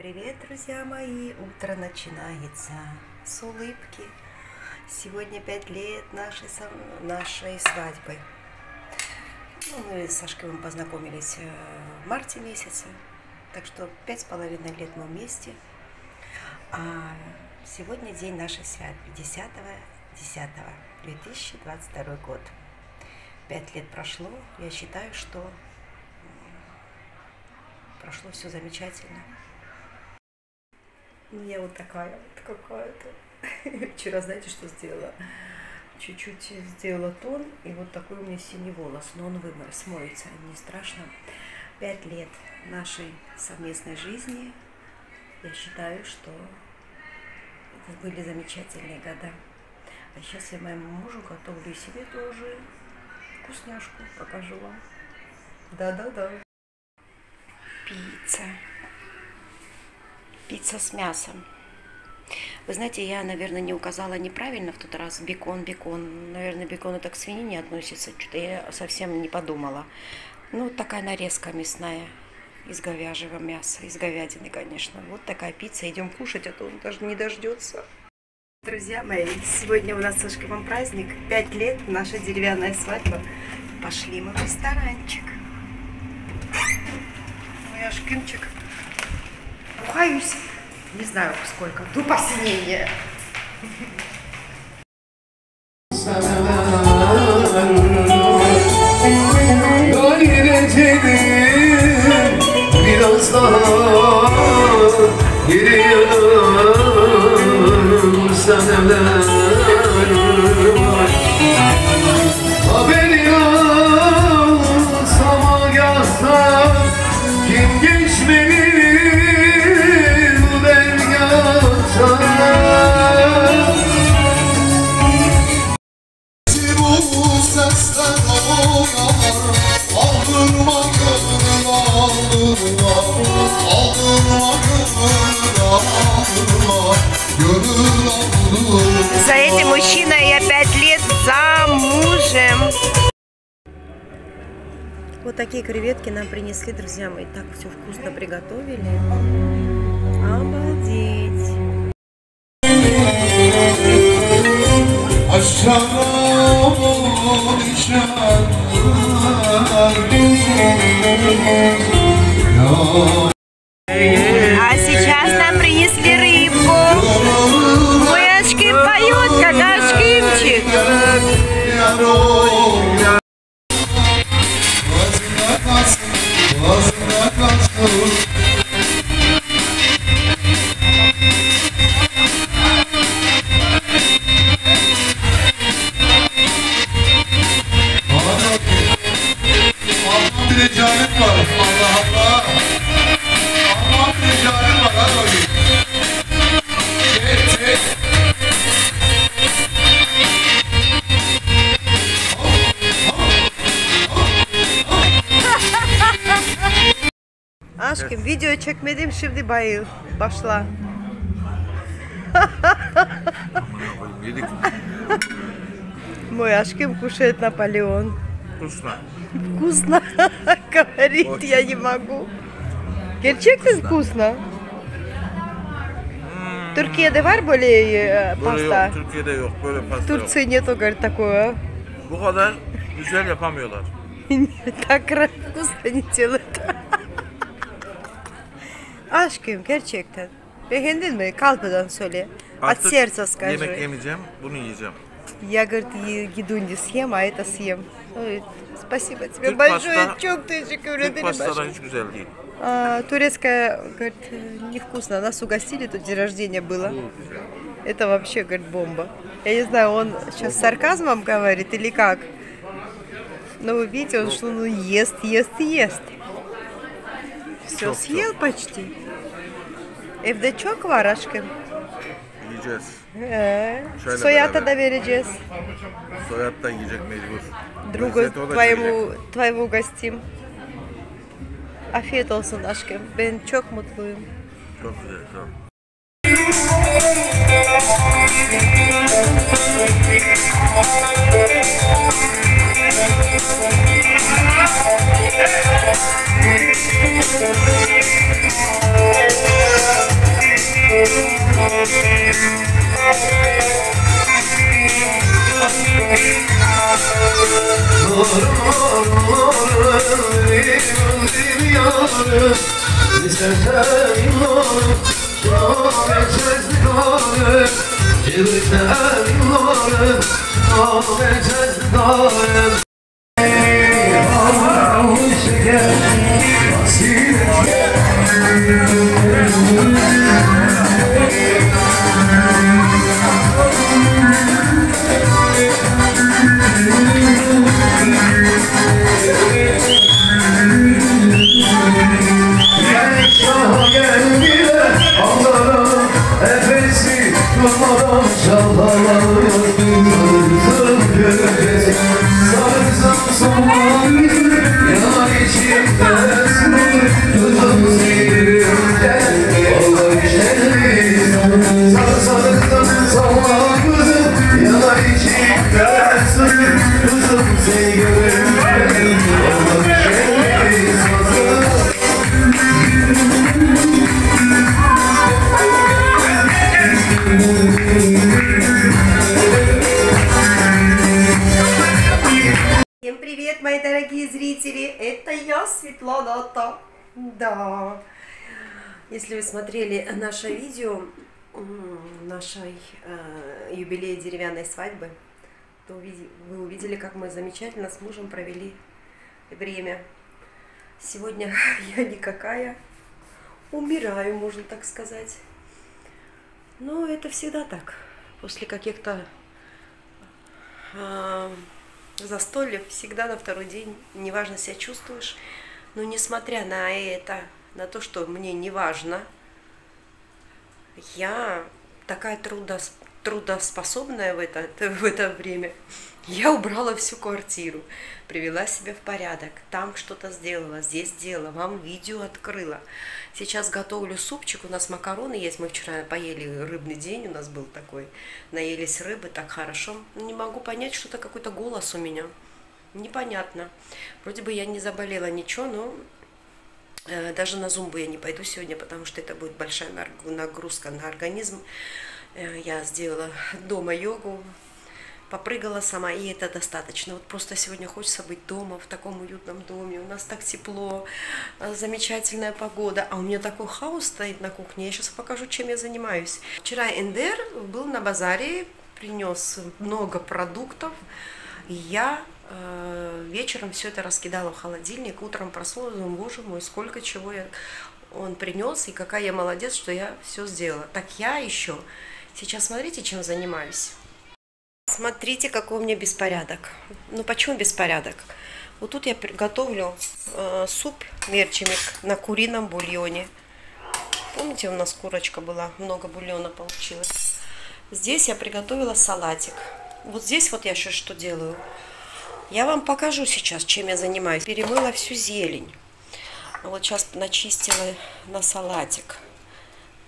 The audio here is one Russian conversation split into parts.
привет, друзья мои! Утро начинается с улыбки. Сегодня пять лет нашей, нашей свадьбы. Ну, мы с Сашковым познакомились э, в марте месяце, так что пять с половиной лет мы вместе. А сегодня день нашей свадьбы, 10 10 2022 год. Пять лет прошло, я считаю, что прошло все замечательно. Меня вот такая вот какая-то. Вчера, знаете, что сделала? Чуть-чуть сделала тон, и вот такой у меня синий волос, но он вымоет, смоется, не страшно. Пять лет нашей совместной жизни, я считаю, что это были замечательные года. А сейчас я моему мужу готовлю себе тоже вкусняшку, покажу вам. Да-да-да. Пицца пицца с мясом. Вы знаете, я, наверное, не указала неправильно в тот раз. Бекон, бекон. Наверное, бекон это к свинине относится. Что-то я совсем не подумала. Ну, такая нарезка мясная из говяжьего мяса, из говядины, конечно. Вот такая пицца. Идем кушать, а то он даже не дождется. Друзья мои, сегодня у нас с Сашковым праздник. Пять лет, наша деревянная свадьба. Пошли мы в ресторанчик. Мой Ашкинчик Бухаюсь. Не знаю сколько. До посинения. А çekmedim şimdi bayıl. Başla. Yedik. Мой Ашким кушает Наполеон. Вкусно. Вкусно, говорит, Очень. я не могу. Gerçekten вкусно. Türkiye'de var böyle e, Böyle pasta. yok, Türkiye'de yok. Böyle pasta yok. Турции нету, говорит, такое. Bu kadar güzel yapamıyorlar. Так вкусно не делают. Aşkım gerçekten. Beğendin mi? Kalpten söyle. От Artık сердца скажи. Yemek yemeyeceğim, bunu yiyeceğim. Говорит, е- еду не съем, а это съем. Ой, спасибо тебе Türk большое. pasta- Çok teşekkür Türk ederim. pastalar Aşkım. hiç güzel değil. А, турецкая, говорит, невкусно. Нас угостили, тут день рождения было. Это вообще, говорит, бомба. Я не знаю, он сейчас с сарказмом говорит или как. Но вы видите, он что ну ест, ест, ест. Все съел почти. Evde var aşkım. Yiyeceğiz. Ee, Şöyle soyata da vereceğiz. Soyat da yiyecek mecbur. Другу Lezzeti o da твоему, твоему угостим. Afiyet olsun aşkım. Ben çok mutluyum. Çok güzel, çok. Thank Yıllarım, yıllarım, yıllarım, yıllarım, alone together. See the Это я, Светлана Та. Да. Если вы смотрели наше видео нашей э, юбилея деревянной свадьбы, то вы увидели, как мы замечательно с мужем провели время. Сегодня я никакая, умираю, можно так сказать. Но это всегда так. После каких-то а, застольев всегда на второй день неважно себя чувствуешь. Но несмотря на это, на то, что мне не важно, я такая трудос- трудоспособная в это, в это время. Я убрала всю квартиру, привела себя в порядок, там что-то сделала, здесь сделала, вам видео открыла. Сейчас готовлю супчик, у нас макароны есть, мы вчера поели рыбный день, у нас был такой, наелись рыбы, так хорошо. Не могу понять, что-то какой-то голос у меня, непонятно. Вроде бы я не заболела ничего, но Э, Даже на зумбу я не пойду сегодня, потому что это будет большая нагрузка на организм. Э, Я сделала дома йогу, попрыгала сама, и это достаточно. Вот просто сегодня хочется быть дома, в таком уютном доме. У нас так тепло, э, замечательная погода. А у меня такой хаос стоит на кухне. Я сейчас покажу, чем я занимаюсь. Вчера Эндер был на базаре, принес много продуктов. Я вечером все это раскидала в холодильник, утром проснулась, думаю, боже мой, сколько чего я он принес, и какая я молодец, что я все сделала. Так я еще. Сейчас смотрите, чем занимаюсь. Смотрите, какой у меня беспорядок. Ну почему беспорядок? Вот тут я приготовлю э, суп мерчимик на курином бульоне. Помните, у нас курочка была, много бульона получилось. Здесь я приготовила салатик. Вот здесь вот я сейчас что делаю. Я вам покажу сейчас, чем я занимаюсь. Перемыла всю зелень. Вот сейчас начистила на салатик.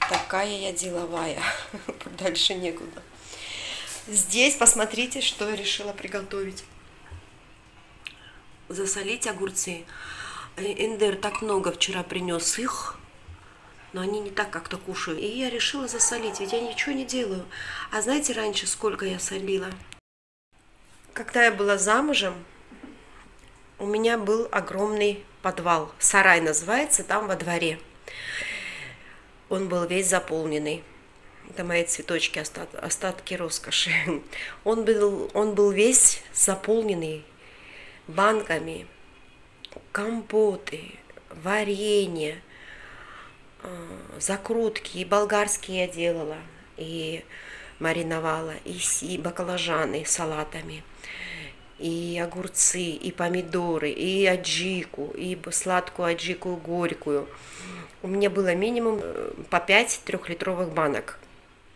Такая я деловая. Дальше некуда. Здесь посмотрите, что я решила приготовить. Засолить огурцы. Э, Эндер так много вчера принес их, но они не так как-то кушают. И я решила засолить, ведь я ничего не делаю. А знаете раньше сколько я солила? Когда я была замужем, у меня был огромный подвал. Сарай называется, там во дворе. Он был весь заполненный. Это мои цветочки, остат- остатки роскоши. Он был, он был весь заполненный банками, компоты, варенье, э, закрутки, и болгарские я делала, и мариновала, и, и баклажаны салатами, и огурцы, и помидоры, и аджику, и сладкую аджику горькую. У меня было минимум э, по 5 трехлитровых банок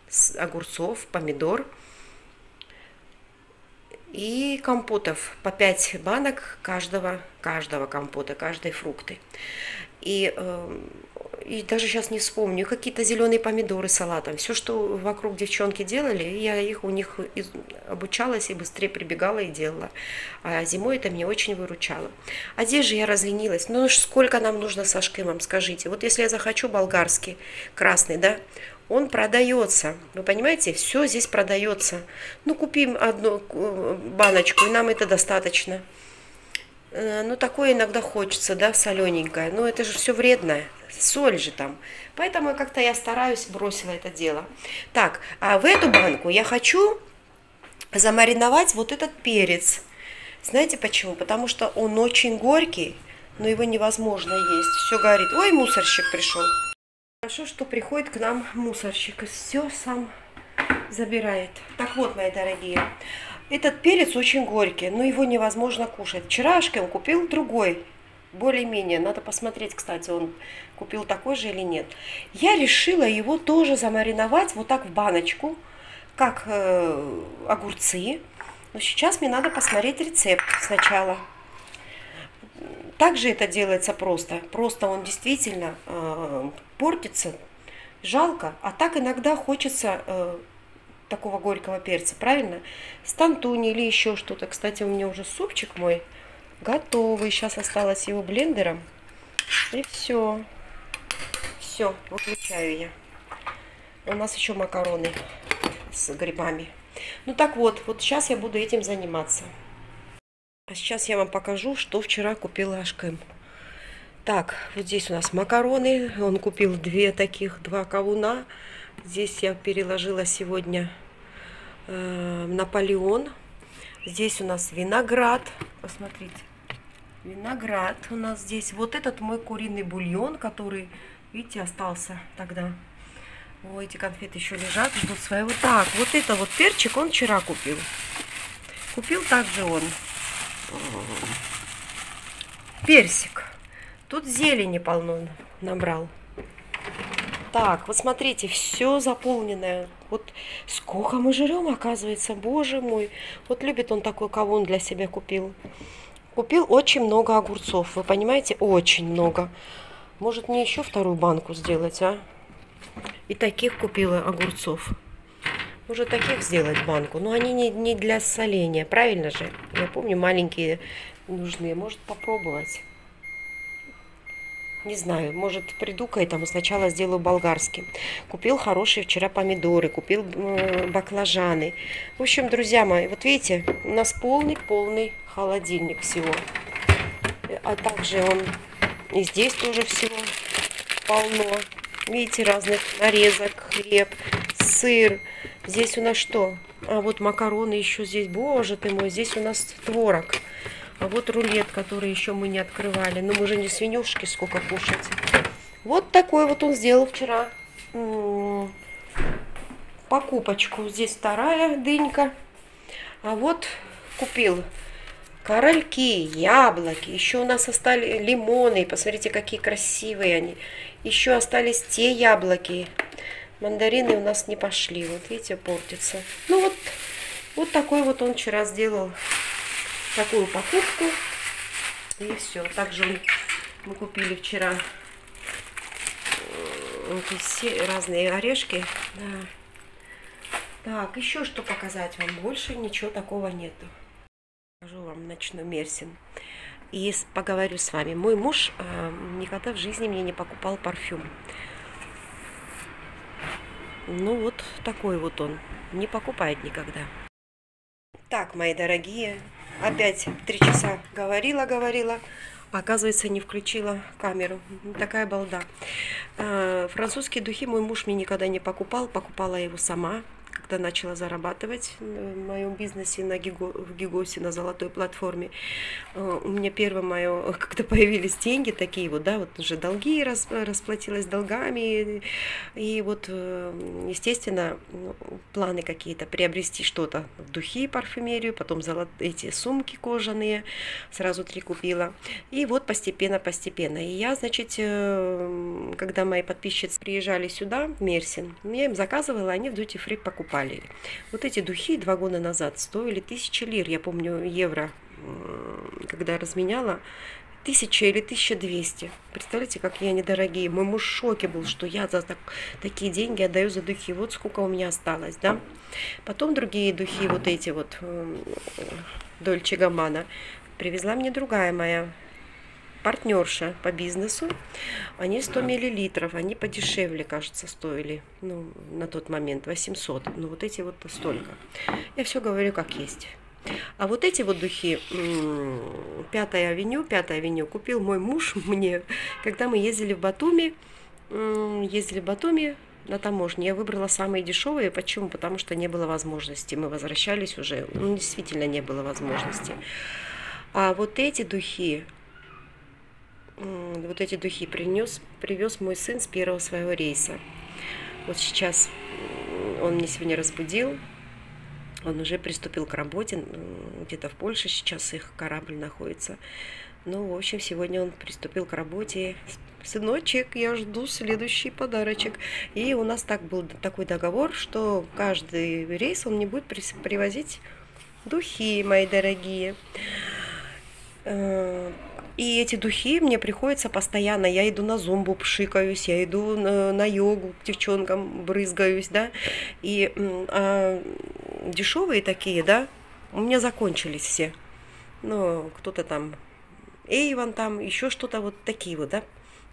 с огурцов, помидор и компотов по 5 банок каждого, каждого компота, каждой фрукты. И, э, и даже сейчас не вспомню, какие-то зеленые помидоры салатом. Все, что вокруг девчонки делали, я их у них обучалась и быстрее прибегала и делала. А зимой это мне очень выручало. А здесь же я разленилась. Ну, сколько нам нужно со шкемом, скажите. Вот если я захочу болгарский, красный, да, он продается. Вы понимаете, все здесь продается. Ну, купим одну баночку, и нам это достаточно. Э, ну, такое иногда хочется, да, солененькое. Но это же все вредное. Соль же там. Поэтому как-то я стараюсь, бросила это дело. Так, а в эту банку я хочу замариновать вот этот перец. Знаете почему? Потому что он очень горький, но его невозможно есть. Все горит. Ой, мусорщик пришел. Хорошо, что приходит к нам мусорщик и все сам забирает. Так вот, мои дорогие, этот перец очень горький, но его невозможно кушать. Вчерашкой он купил другой, более-менее. Надо посмотреть, кстати, он купил такой же или нет. Я решила его тоже замариновать вот так в баночку, как э, огурцы. Но сейчас мне надо посмотреть рецепт сначала. Также это делается просто. Просто он действительно э, портится, жалко. А так иногда хочется э, такого горького перца, правильно? Стантуни или еще что-то. Кстати, у меня уже супчик мой готовый. Сейчас осталось его блендером. И все. Все, выключаю я. У нас еще макароны с грибами. Ну так вот, вот сейчас я буду этим заниматься. А сейчас я вам покажу, что вчера купила Ашкэм. Так, вот здесь у нас макароны. Он купил две таких, два кавуна. Здесь я переложила сегодня э, Наполеон. Здесь у нас виноград. Посмотрите. Виноград у нас здесь. Вот этот мой куриный бульон, который, видите, остался тогда. О, эти конфеты еще лежат, ждут своего. Так, вот это вот перчик он вчера купил. Купил также он персик. Тут зелени полно набрал. Так, вот смотрите, все заполненное. Вот сколько мы жрем, оказывается, боже мой. Вот любит он такой кавун для себя купил. Купил очень много огурцов, вы понимаете, очень много. Может мне еще вторую банку сделать, а? И таких купила огурцов. Может таких сделать банку, но они не, не для соления, правильно же? Я помню, маленькие нужны. Может попробовать. Не знаю, может приду-ка и там сначала сделаю болгарский. Купил хорошие вчера помидоры, купил баклажаны. В общем, друзья мои, вот видите, у нас полный-полный холодильник всего. А также он и здесь тоже всего полно. Видите, разных нарезок, хлеб, сыр. Здесь у нас что? А вот макароны еще здесь. Боже ты мой, здесь у нас творог. А вот рулет, который еще мы не открывали. Но мы же не свинюшки сколько кушать. Вот такой вот он сделал вчера покупочку. Здесь вторая дынька. А вот купил корольки, яблоки. Еще у нас остались лимоны. Посмотрите, какие красивые они. Еще остались те яблоки. Мандарины у нас не пошли. Вот видите, портятся. Ну вот, вот такой вот он вчера сделал такую покупку. И все. Также мы купили вчера э, все разные орешки. Да. Так, еще что показать вам. Больше ничего такого нету. Покажу вам ночной Мерсин. И поговорю с вами. Мой муж э, никогда в жизни мне не покупал парфюм. Ну вот такой вот он. Не покупает никогда. Так, мои дорогие, Опять три часа говорила, говорила. Оказывается, не включила камеру. Такая балда. Э, французские духи мой муж мне никогда не покупал. Покупала его сама когда начала зарабатывать в моем бизнесе на Гиго, в Гигосе, на золотой платформе, э, у меня первое мое, когда появились деньги такие вот, да, вот уже долги, расплатилась долгами, и вот, э, естественно, планы какие-то, приобрести что-то, духи, парфюмерию, потом золот, эти сумки кожаные, сразу три купила, и вот постепенно, постепенно. И я, значит, э, когда мои подписчицы приезжали сюда, в Мерсин, я им заказывала, они в Duty Free покупали покупали. Вот эти духи два года назад стоили тысячи лир, я помню, евро, когда разменяла, тысяча или тысяча двести. Представляете, как я недорогие. Мой муж в шоке был, что я за так, такие деньги отдаю за духи. Вот сколько у меня осталось, да. Потом другие духи, вот эти вот, Дольче Гамана, привезла мне другая моя партнерша по бизнесу. Они 100 миллилитров, они подешевле, кажется, стоили. Ну, на тот момент 800. Ну, вот эти вот столько. Я все говорю как есть. А вот эти вот духи, Пятая авеню, Пятая авеню, купил мой муж мне, когда мы ездили в Батуми, ездили в Батуми на таможне. Я выбрала самые дешевые. Почему? Потому что не было возможности. Мы возвращались уже. Ну, действительно не было возможности. А вот эти духи, вот эти духи принес, привез мой сын с первого своего рейса. Вот сейчас он мне сегодня разбудил, он уже приступил к работе, где-то в Польше сейчас их корабль находится. Ну, в общем, сегодня он приступил к работе. Сыночек, я жду следующий подарочек. И у нас так был такой договор, что каждый рейс он мне будет привозить духи, мои дорогие. Э, и эти духи мне приходится постоянно. Я иду на зомбу, пшикаюсь, я иду на, на йогу к девчонкам, брызгаюсь, да. И а, дешевые такие, да, у меня закончились все. Ну, кто-то там, Эйван там, еще что-то вот такие вот, да,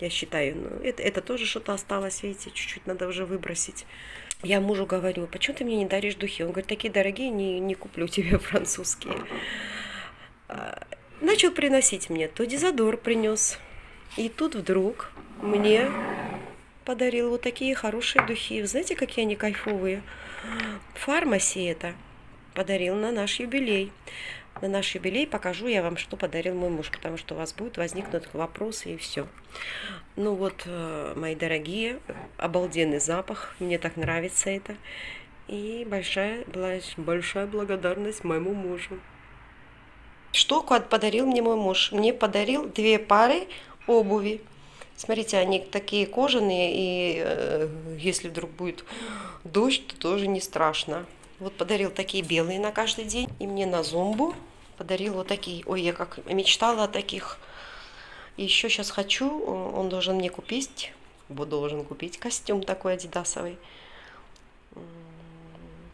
я считаю. Ну, это, это тоже что-то осталось, видите, чуть-чуть надо уже выбросить. Я мужу говорю, почему ты мне не даришь духи? Он говорит, такие дорогие, не, не куплю тебе французские. Начал приносить мне. То дизодор принес. И тут вдруг мне подарил вот такие хорошие духи. знаете, какие они кайфовые? Фармаси это подарил на наш юбилей. На наш юбилей покажу я вам, что подарил мой муж, потому что у вас будут возникнуть вопросы и все. Ну вот, э, мои дорогие, обалденный запах, мне так нравится это. И большая, большая благодарность моему мужу. Что подарил мне мой муж? Мне подарил две пары обуви. Смотрите, они такие кожаные, и э, если вдруг будет дождь, то тоже не страшно. Вот подарил такие белые на каждый день. И мне на зомбу подарил вот такие. Ой, я как мечтала о таких. Еще сейчас хочу, он должен мне купить, должен купить костюм такой адидасовый.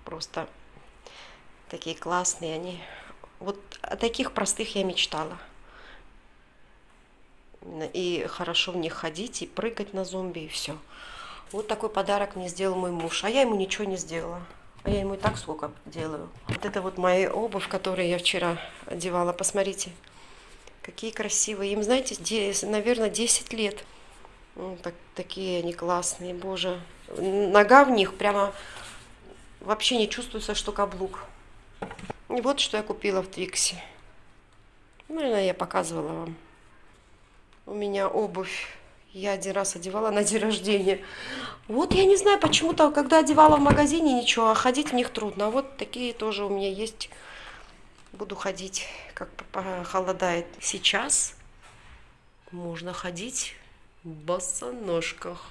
Просто такие классные они. Вот о таких простых я мечтала. И хорошо в них ходить, и прыгать на зомби, и все. Вот такой подарок мне сделал мой муж. А я ему ничего не сделала. А я ему и так сколько делаю. Вот это вот моя обувь, которую я вчера одевала. Посмотрите, какие красивые. Им, знаете, 10, наверное, 10 лет. Ну, так, такие они классные, боже. Нога в них прямо вообще не чувствуется, что каблук. И вот что я купила в Твиксе. Наверное, я показывала вам. У меня обувь. Я один раз одевала на день рождения. Вот я не знаю, почему-то, когда одевала в магазине, ничего, а ходить в них трудно. А вот такие тоже у меня есть. Буду ходить, как холодает. Сейчас можно ходить в босоножках.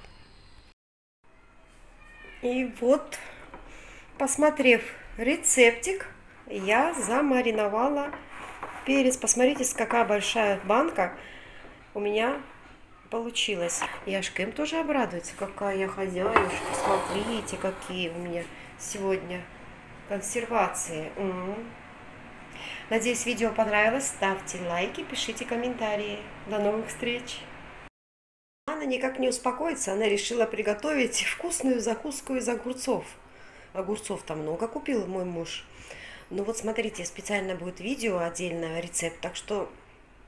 И вот, посмотрев рецептик, я замариновала перец. Посмотрите, какая большая банка у меня получилась. Яшка им тоже обрадуется, какая я хозяюшка. Смотрите, какие у меня сегодня консервации. М -м -м. Надеюсь, видео понравилось. Ставьте лайки, пишите комментарии. До новых встреч! Она никак не успокоится. Она решила приготовить вкусную закуску из огурцов. Огурцов там много купил мой муж. Ну вот смотрите, специально будет видео, отдельно рецепт, так что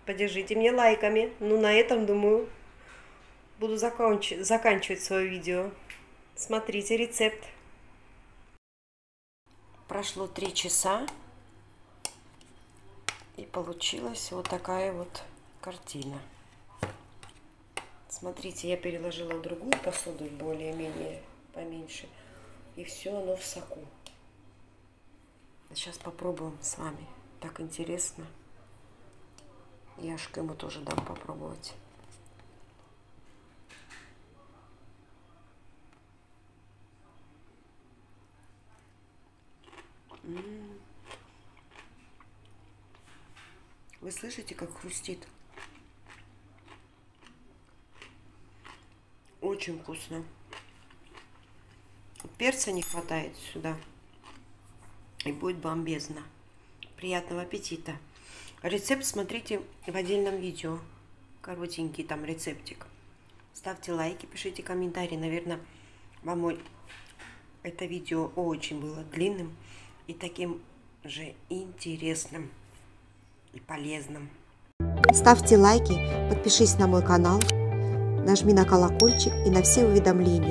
поддержите мне лайками. Ну на этом, думаю, буду законч... заканчивать свое видео. Смотрите рецепт. Прошло три часа, и получилась вот такая вот картина. Смотрите, я переложила другую посуду, более-менее поменьше, и все оно в соку. Сейчас попробуем с вами. Так интересно. Яшка ему тоже дам попробовать. Вы слышите, как хрустит? Очень вкусно. Перца не хватает сюда и будет бомбезно. Приятного аппетита! Рецепт смотрите в отдельном видео. коротенький там рецептик. Ставьте лайки, пишите комментарии. Наверное, вам о- это видео очень было длинным и таким же интересным и полезным. Ставьте лайки, подпишись на мой канал, нажми на колокольчик и на все уведомления.